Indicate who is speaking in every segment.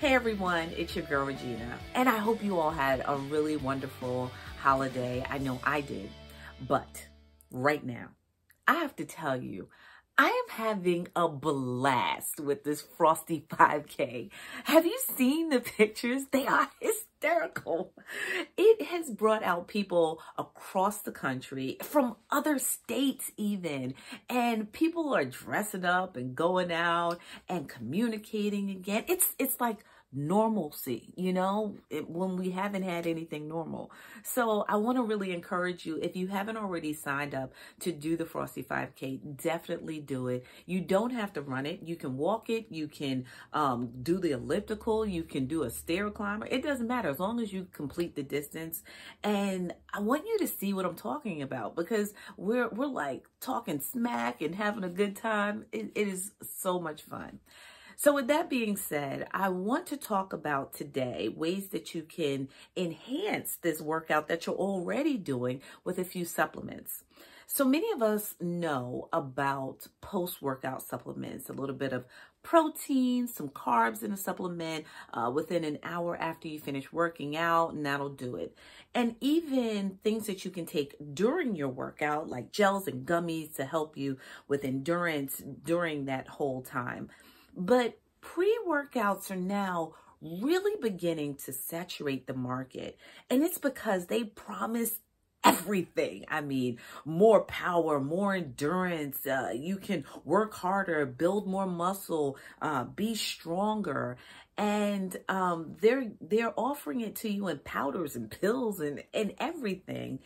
Speaker 1: Hey everyone, it's your girl Regina, and I hope you all had a really wonderful holiday. I know I did, but right now, I have to tell you, I am having a blast with this Frosty 5K. Have you seen the pictures? They are hysterical. It has brought out people across the country, from other states even, and people are dressing up and going out and communicating again. It's, it's like normalcy, you know, it, when we haven't had anything normal. So I want to really encourage you, if you haven't already signed up to do the Frosty 5K, definitely do it. You don't have to run it. You can walk it. You can um, do the elliptical. You can do a stair climber. It doesn't matter as long as you complete the distance. And I want you to see what I'm talking about because we're, we're like talking smack and having a good time. it, it is so much fun. So with that being said, I want to talk about today ways that you can enhance this workout that you're already doing with a few supplements. So many of us know about post-workout supplements, a little bit of protein, some carbs in a supplement uh, within an hour after you finish working out, and that'll do it. And even things that you can take during your workout, like gels and gummies to help you with endurance during that whole time. But pre-workouts are now really beginning to saturate the market. And it's because they promise everything. I mean, more power, more endurance. Uh, you can work harder, build more muscle, uh, be stronger. And um, they're they're offering it to you in powders and pills and, and everything.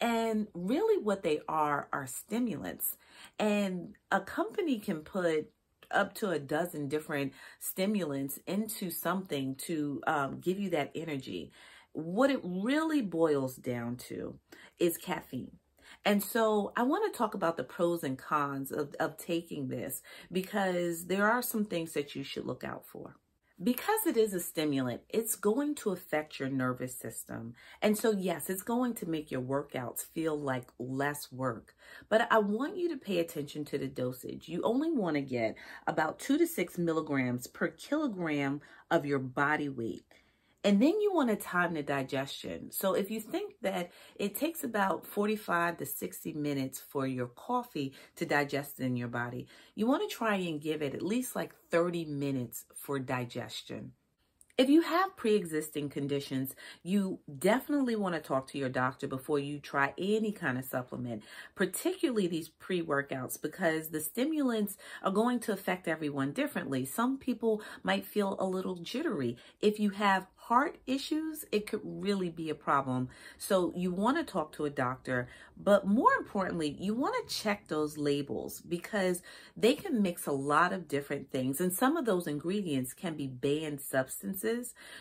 Speaker 1: And really what they are are stimulants. And a company can put up to a dozen different stimulants into something to um, give you that energy. What it really boils down to is caffeine. And so I want to talk about the pros and cons of, of taking this because there are some things that you should look out for. Because it is a stimulant, it's going to affect your nervous system. And so, yes, it's going to make your workouts feel like less work. But I want you to pay attention to the dosage. You only want to get about two to six milligrams per kilogram of your body weight. And then you want to time the digestion. So if you think that it takes about 45 to 60 minutes for your coffee to digest in your body, you want to try and give it at least like 30 minutes for digestion. If you have pre-existing conditions, you definitely want to talk to your doctor before you try any kind of supplement, particularly these pre-workouts, because the stimulants are going to affect everyone differently. Some people might feel a little jittery. If you have heart issues, it could really be a problem. So you want to talk to a doctor, but more importantly, you want to check those labels because they can mix a lot of different things. And some of those ingredients can be banned substances.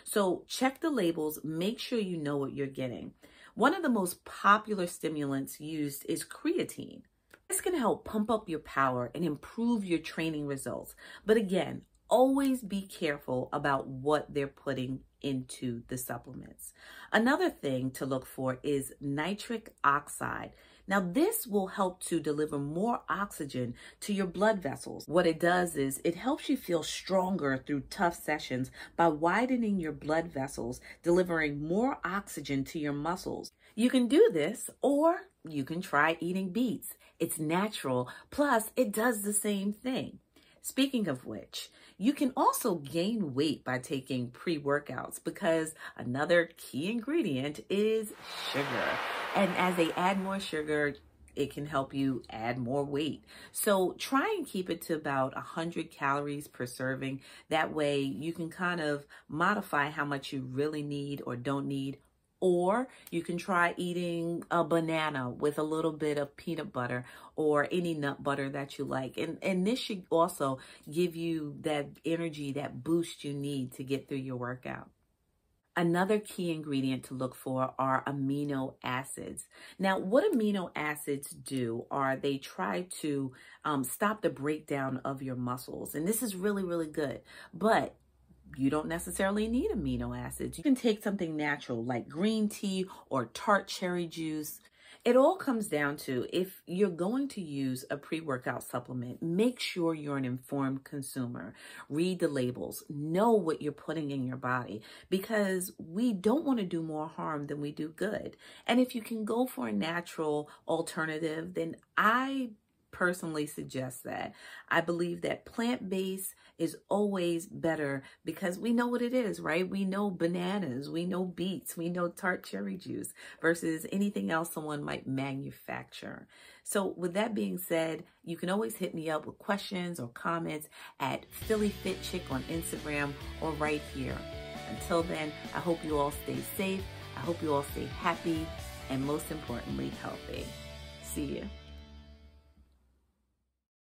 Speaker 1: So check the labels, make sure you know what you're getting. One of the most popular stimulants used is creatine. This can help pump up your power and improve your training results. But again, always be careful about what they're putting into the supplements. Another thing to look for is nitric oxide. Now, this will help to deliver more oxygen to your blood vessels. What it does is it helps you feel stronger through tough sessions by widening your blood vessels, delivering more oxygen to your muscles. You can do this or you can try eating beets. It's natural, plus it does the same thing. Speaking of which, you can also gain weight by taking pre-workouts because another key ingredient is sugar. And as they add more sugar, it can help you add more weight. So try and keep it to about 100 calories per serving. That way you can kind of modify how much you really need or don't need or you can try eating a banana with a little bit of peanut butter or any nut butter that you like. And, and this should also give you that energy, that boost you need to get through your workout. Another key ingredient to look for are amino acids. Now, what amino acids do are they try to um, stop the breakdown of your muscles. And this is really, really good. But you don't necessarily need amino acids. You can take something natural like green tea or tart cherry juice. It all comes down to if you're going to use a pre workout supplement, make sure you're an informed consumer. Read the labels, know what you're putting in your body because we don't want to do more harm than we do good. And if you can go for a natural alternative, then I personally suggest that. I believe that plant based is always better because we know what it is, right? We know bananas, we know beets, we know tart cherry juice versus anything else someone might manufacture. So, with that being said, you can always hit me up with questions or comments at Philly Fit Chick on Instagram or right here. Until then, I hope you all stay safe. I hope you all stay happy and most importantly, healthy. See you.